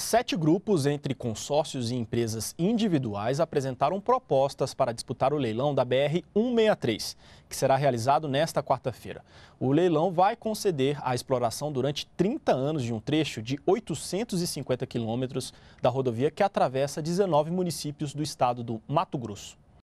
Sete grupos entre consórcios e empresas individuais apresentaram propostas para disputar o leilão da BR-163, que será realizado nesta quarta-feira. O leilão vai conceder a exploração durante 30 anos de um trecho de 850 quilômetros da rodovia que atravessa 19 municípios do estado do Mato Grosso.